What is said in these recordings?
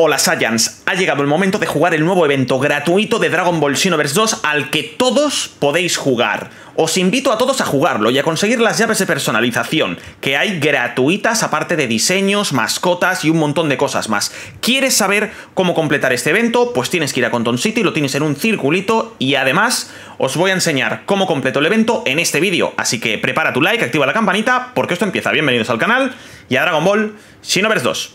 Hola Saiyans, ha llegado el momento de jugar el nuevo evento gratuito de Dragon Ball Xenoverse 2 al que todos podéis jugar. Os invito a todos a jugarlo y a conseguir las llaves de personalización, que hay gratuitas aparte de diseños, mascotas y un montón de cosas más. ¿Quieres saber cómo completar este evento? Pues tienes que ir a Conton City, lo tienes en un circulito y además os voy a enseñar cómo completo el evento en este vídeo. Así que prepara tu like, activa la campanita, porque esto empieza. Bienvenidos al canal y a Dragon Ball Xenoverse 2.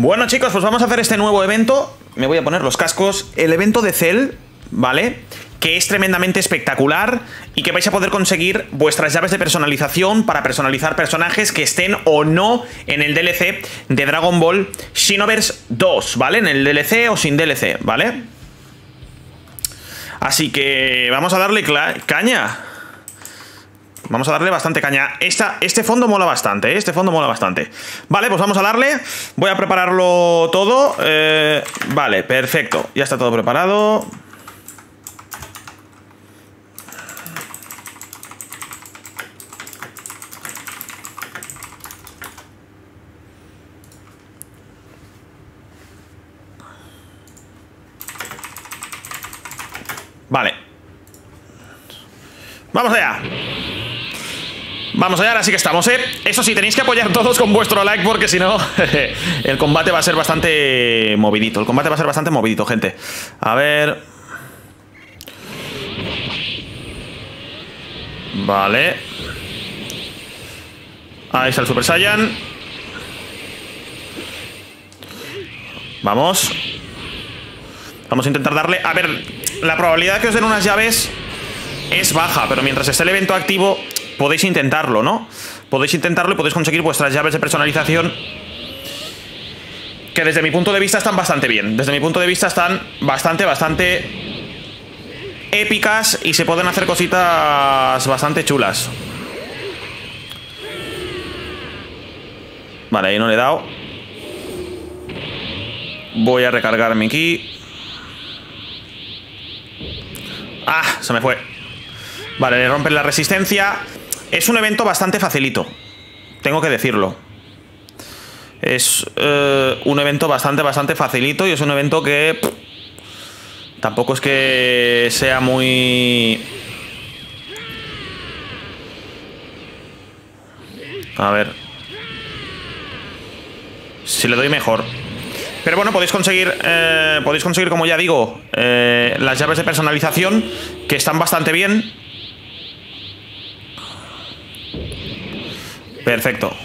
Bueno chicos, pues vamos a hacer este nuevo evento. Me voy a poner los cascos. El evento de Cell, ¿vale? Que es tremendamente espectacular y que vais a poder conseguir vuestras llaves de personalización para personalizar personajes que estén o no en el DLC de Dragon Ball Xenoverse 2, ¿vale? En el DLC o sin DLC, ¿vale? Así que vamos a darle caña. Vamos a darle bastante caña. Esta, este fondo mola bastante, ¿eh? Este fondo mola bastante. Vale, pues vamos a darle. Voy a prepararlo todo. Eh, vale, perfecto. Ya está todo preparado. Vale. Vamos allá. Vamos allá, ahora sí que estamos, ¿eh? Eso sí, tenéis que apoyar todos con vuestro like porque si no, el combate va a ser bastante movidito. El combate va a ser bastante movidito, gente. A ver... Vale. Ahí está el Super Saiyan. Vamos. Vamos a intentar darle... A ver, la probabilidad de que os den unas llaves es baja, pero mientras esté el evento activo podéis intentarlo, ¿no? Podéis intentarlo y podéis conseguir vuestras llaves de personalización que desde mi punto de vista están bastante bien. Desde mi punto de vista están bastante, bastante épicas y se pueden hacer cositas bastante chulas. Vale, ahí no le he dado. Voy a recargarme aquí. Ah, se me fue. Vale, le rompen la resistencia. Es un evento bastante facilito, tengo que decirlo. Es eh, un evento bastante, bastante facilito y es un evento que tampoco es que sea muy... A ver. Si le doy mejor. Pero bueno, podéis conseguir, eh, podéis conseguir, como ya digo, eh, las llaves de personalización, que están bastante bien. Perfecto.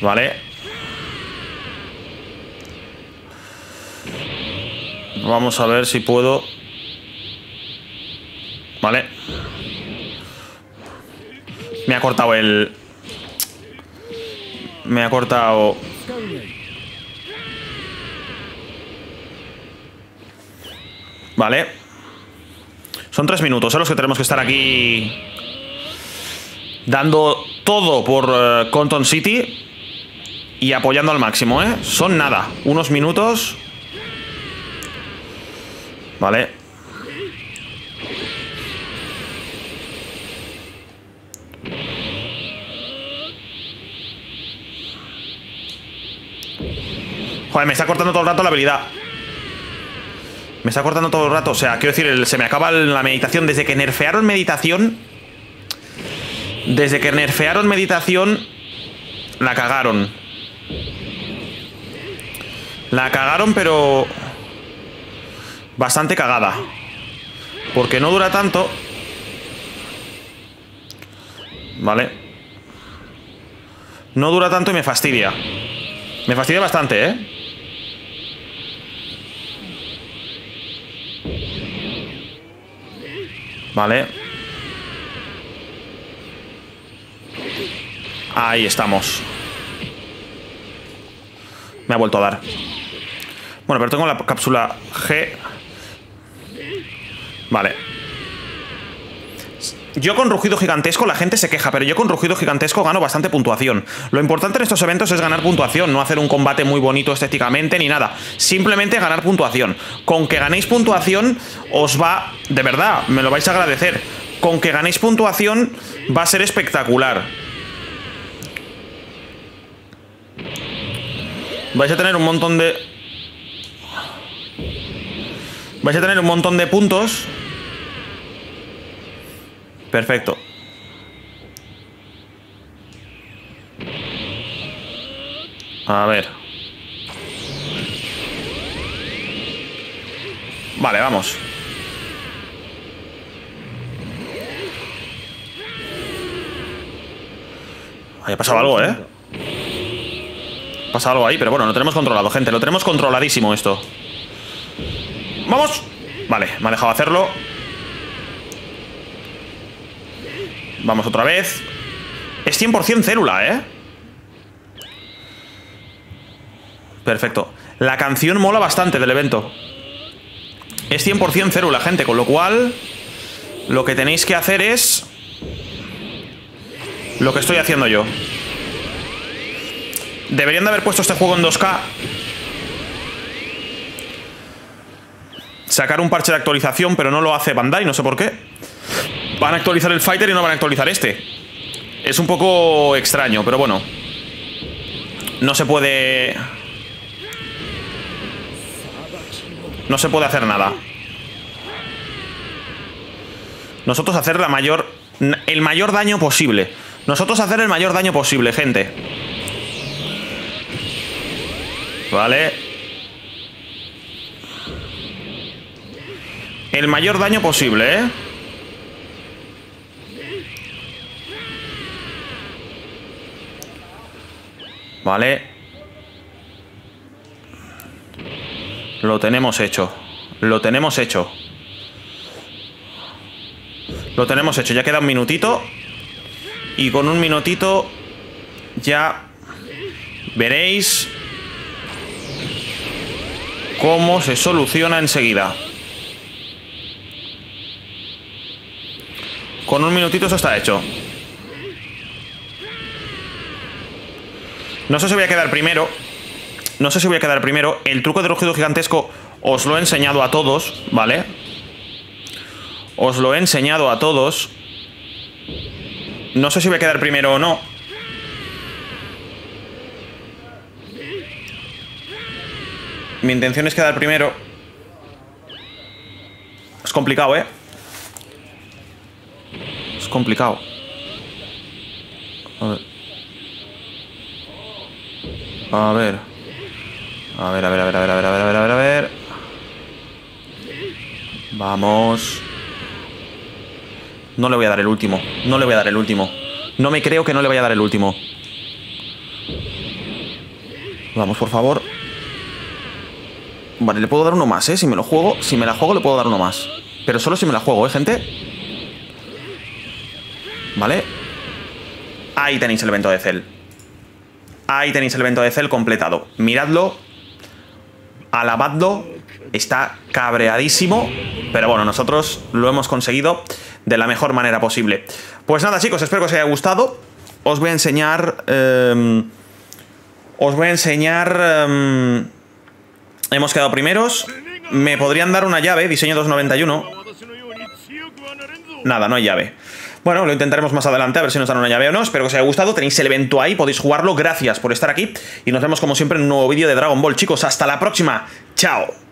Vale. Vamos a ver si puedo... Vale. Me ha cortado el... Me ha cortado... Vale. Son tres minutos, son los que tenemos que estar aquí dando todo por uh, Compton City y apoyando al máximo, ¿eh? Son nada, unos minutos. Vale. Joder, me está cortando todo el rato la habilidad. Me está cortando todo el rato. O sea, quiero decir, se me acaba la meditación. Desde que nerfearon meditación, desde que nerfearon meditación, la cagaron. La cagaron, pero... Bastante cagada. Porque no dura tanto. Vale. No dura tanto y me fastidia. Me fastidia bastante, ¿eh? Vale. Ahí estamos. Me ha vuelto a dar. Bueno, pero tengo la cápsula G. Vale. Yo con rugido gigantesco la gente se queja, pero yo con rugido gigantesco gano bastante puntuación. Lo importante en estos eventos es ganar puntuación, no hacer un combate muy bonito estéticamente ni nada. Simplemente ganar puntuación. Con que ganéis puntuación os va... De verdad, me lo vais a agradecer. Con que ganéis puntuación va a ser espectacular. Vais a tener un montón de... Vais a tener un montón de puntos Perfecto. A ver. Vale, vamos. ha pasado algo, ¿eh? Ha pasado algo ahí, pero bueno, lo tenemos controlado, gente. Lo tenemos controladísimo esto. ¡Vamos! Vale, me ha dejado hacerlo. Vamos otra vez. Es 100% célula, ¿eh? Perfecto. La canción mola bastante del evento. Es 100% célula, gente, con lo cual... Lo que tenéis que hacer es... Lo que estoy haciendo yo. Deberían de haber puesto este juego en 2K. Sacar un parche de actualización, pero no lo hace Bandai, no sé por qué. Van a actualizar el fighter y no van a actualizar este. Es un poco extraño, pero bueno. No se puede... No se puede hacer nada. Nosotros hacer la mayor... El mayor daño posible. Nosotros hacer el mayor daño posible, gente. Vale. El mayor daño posible, ¿eh? Vale. Lo tenemos hecho. Lo tenemos hecho. Lo tenemos hecho. Ya queda un minutito. Y con un minutito ya veréis cómo se soluciona enseguida. Con un minutito eso está hecho. No sé si voy a quedar primero. No sé si voy a quedar primero. El truco de rugido gigantesco os lo he enseñado a todos, ¿vale? Os lo he enseñado a todos. No sé si voy a quedar primero o no. Mi intención es quedar primero. Es complicado, ¿eh? Es complicado. A ver. A ver. A ver, a ver, a ver, a ver, a ver, a ver, a ver, a ver. Vamos. No le voy a dar el último. No le voy a dar el último. No me creo que no le voy a dar el último. Vamos, por favor. Vale, le puedo dar uno más, ¿eh? Si me lo juego, si me la juego, le puedo dar uno más. Pero solo si me la juego, ¿eh, gente? Vale. Ahí tenéis el evento de Cell. Ahí tenéis el evento de Cell completado. Miradlo, alabadlo, está cabreadísimo, pero bueno, nosotros lo hemos conseguido de la mejor manera posible. Pues nada, chicos, espero que os haya gustado. Os voy a enseñar... Em, os voy a enseñar... Em, hemos quedado primeros. Me podrían dar una llave, diseño 291. Nada, no hay llave. Bueno, lo intentaremos más adelante a ver si nos dan una llave o no. Espero que os haya gustado. Tenéis el evento ahí, podéis jugarlo. Gracias por estar aquí. Y nos vemos como siempre en un nuevo vídeo de Dragon Ball. Chicos, hasta la próxima. Chao.